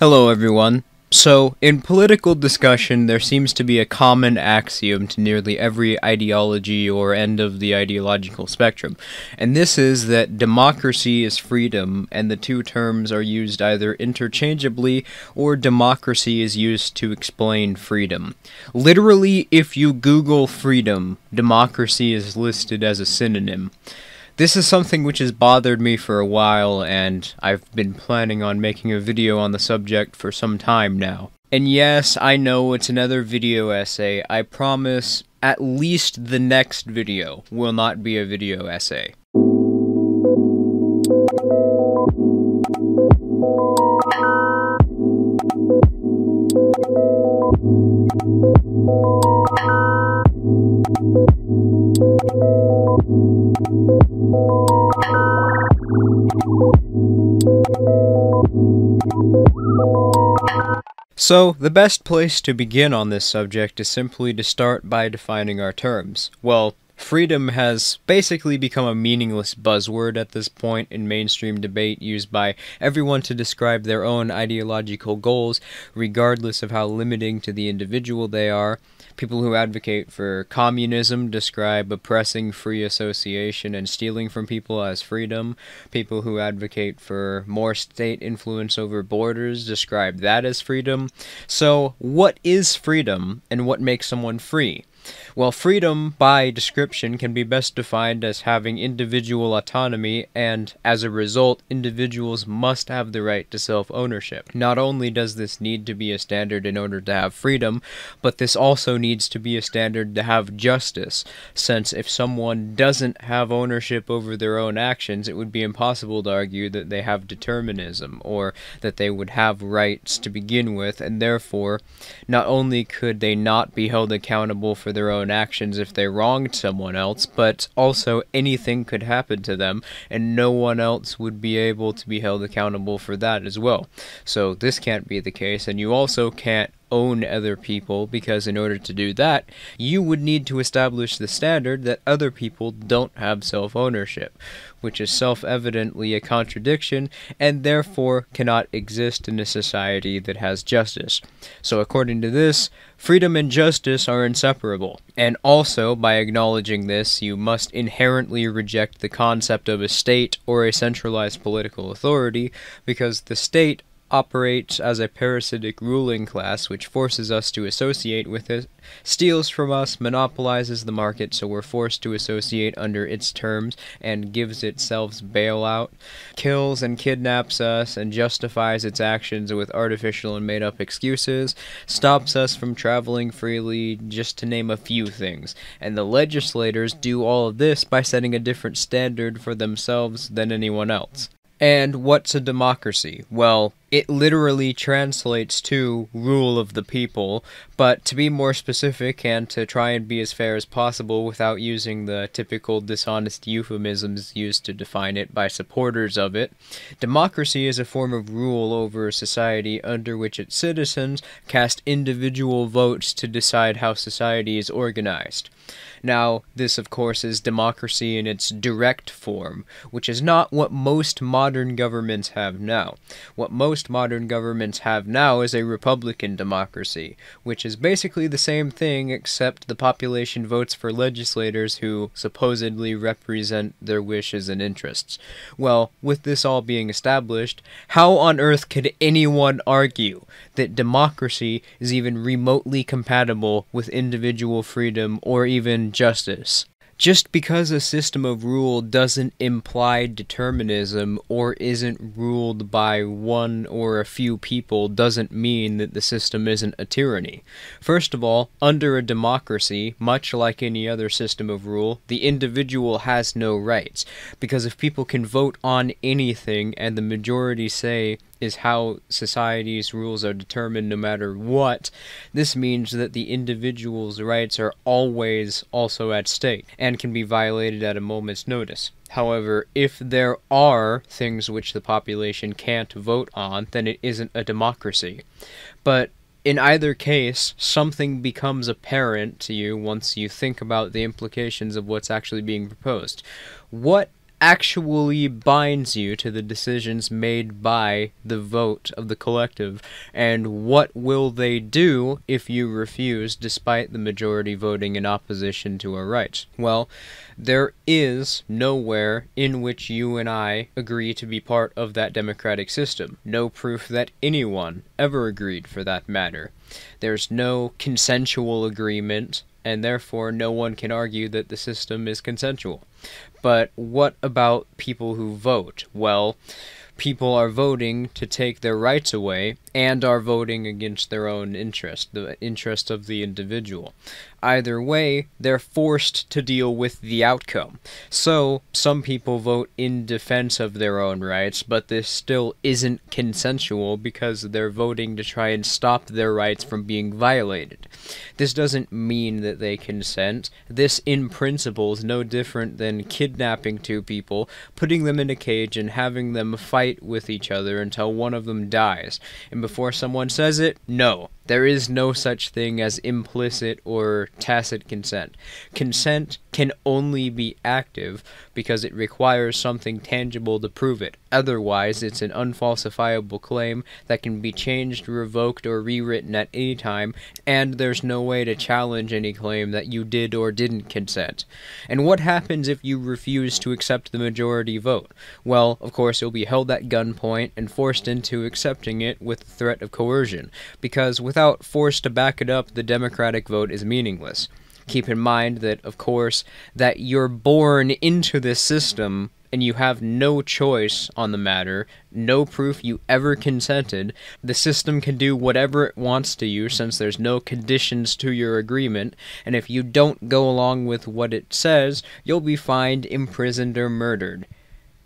Hello, everyone. So, in political discussion, there seems to be a common axiom to nearly every ideology or end of the ideological spectrum, and this is that democracy is freedom, and the two terms are used either interchangeably or democracy is used to explain freedom. Literally, if you Google freedom, democracy is listed as a synonym. This is something which has bothered me for a while, and I've been planning on making a video on the subject for some time now. And yes, I know it's another video essay. I promise at least the next video will not be a video essay. So, the best place to begin on this subject is simply to start by defining our terms. Well, freedom has basically become a meaningless buzzword at this point in mainstream debate used by everyone to describe their own ideological goals, regardless of how limiting to the individual they are. People who advocate for communism describe oppressing free association and stealing from people as freedom. People who advocate for more state influence over borders describe that as freedom. So, what is freedom and what makes someone free? Well, freedom, by description, can be best defined as having individual autonomy, and as a result, individuals must have the right to self ownership. Not only does this need to be a standard in order to have freedom, but this also needs to be a standard to have justice, since if someone doesn't have ownership over their own actions, it would be impossible to argue that they have determinism, or that they would have rights to begin with, and therefore, not only could they not be held accountable for their own actions if they wronged someone else, but also anything could happen to them, and no one else would be able to be held accountable for that as well. So this can't be the case, and you also can't own other people because in order to do that, you would need to establish the standard that other people don't have self ownership, which is self evidently a contradiction and therefore cannot exist in a society that has justice. So, according to this, freedom and justice are inseparable. And also, by acknowledging this, you must inherently reject the concept of a state or a centralized political authority because the state operates as a parasitic ruling class which forces us to associate with it, steals from us, monopolizes the market so we're forced to associate under its terms, and gives itself bailout, kills and kidnaps us, and justifies its actions with artificial and made up excuses, stops us from traveling freely, just to name a few things. And the legislators do all of this by setting a different standard for themselves than anyone else. And what's a democracy? Well, it literally translates to rule of the people, but to be more specific and to try and be as fair as possible without using the typical dishonest euphemisms used to define it by supporters of it, democracy is a form of rule over a society under which its citizens cast individual votes to decide how society is organized. Now, this, of course, is democracy in its direct form, which is not what most modern governments have now. What most modern governments have now is a republican democracy, which is basically the same thing except the population votes for legislators who supposedly represent their wishes and interests. Well, with this all being established, how on earth could anyone argue that democracy is even remotely compatible with individual freedom or even justice. Just because a system of rule doesn't imply determinism or isn't ruled by one or a few people doesn't mean that the system isn't a tyranny. First of all, under a democracy, much like any other system of rule, the individual has no rights, because if people can vote on anything and the majority say is how society's rules are determined no matter what, this means that the individual's rights are always also at stake and can be violated at a moment's notice. However, if there are things which the population can't vote on, then it isn't a democracy. But in either case, something becomes apparent to you once you think about the implications of what's actually being proposed. What actually binds you to the decisions made by the vote of the collective, and what will they do if you refuse despite the majority voting in opposition to our rights? Well, there is nowhere in which you and I agree to be part of that democratic system. No proof that anyone ever agreed for that matter. There's no consensual agreement and therefore no one can argue that the system is consensual. But what about people who vote? Well, people are voting to take their rights away and are voting against their own interest, the interest of the individual. Either way, they're forced to deal with the outcome. So, some people vote in defense of their own rights, but this still isn't consensual because they're voting to try and stop their rights from being violated. This doesn't mean that they consent. This, in principle, is no different than kidnapping two people, putting them in a cage, and having them fight with each other until one of them dies. And before someone says it, no, there is no such thing as implicit or tacit consent. Consent can only be active because it requires something tangible to prove it. Otherwise, it's an unfalsifiable claim that can be changed, revoked, or rewritten at any time, and there's no way to challenge any claim that you did or didn't consent. And what happens if you refuse to accept the majority vote? Well, of course, you'll be held at gunpoint and forced into accepting it with the threat of coercion, because without without force to back it up, the Democratic vote is meaningless. Keep in mind that, of course, that you're born into this system and you have no choice on the matter, no proof you ever consented. The system can do whatever it wants to you since there's no conditions to your agreement, and if you don't go along with what it says, you'll be fined, imprisoned, or murdered.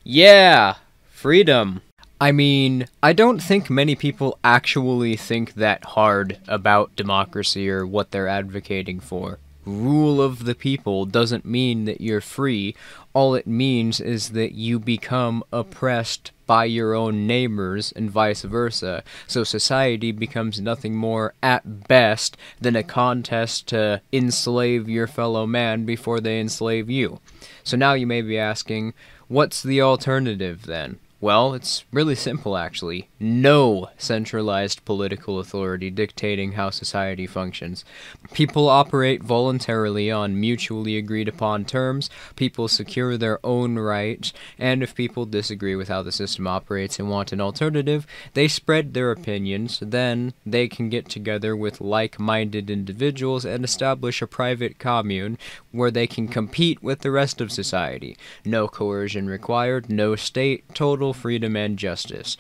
Yeah! Freedom! I mean, I don't think many people actually think that hard about democracy or what they're advocating for. Rule of the people doesn't mean that you're free. All it means is that you become oppressed by your own neighbors and vice versa. So society becomes nothing more, at best, than a contest to enslave your fellow man before they enslave you. So now you may be asking, what's the alternative then? Well, it's really simple actually. No centralized political authority dictating how society functions. People operate voluntarily on mutually agreed upon terms, people secure their own rights, and if people disagree with how the system operates and want an alternative, they spread their opinions, then they can get together with like minded individuals and establish a private commune where they can compete with the rest of society. No coercion required, no state, total freedom, and justice.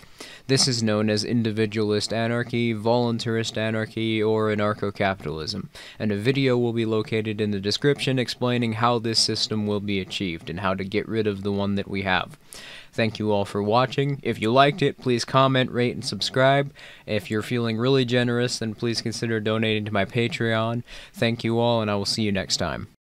This is known as individualist anarchy, voluntarist anarchy, or anarcho capitalism, and a video will be located in the description explaining how this system will be achieved and how to get rid of the one that we have. Thank you all for watching. If you liked it, please comment, rate, and subscribe. If you're feeling really generous, then please consider donating to my Patreon. Thank you all, and I will see you next time.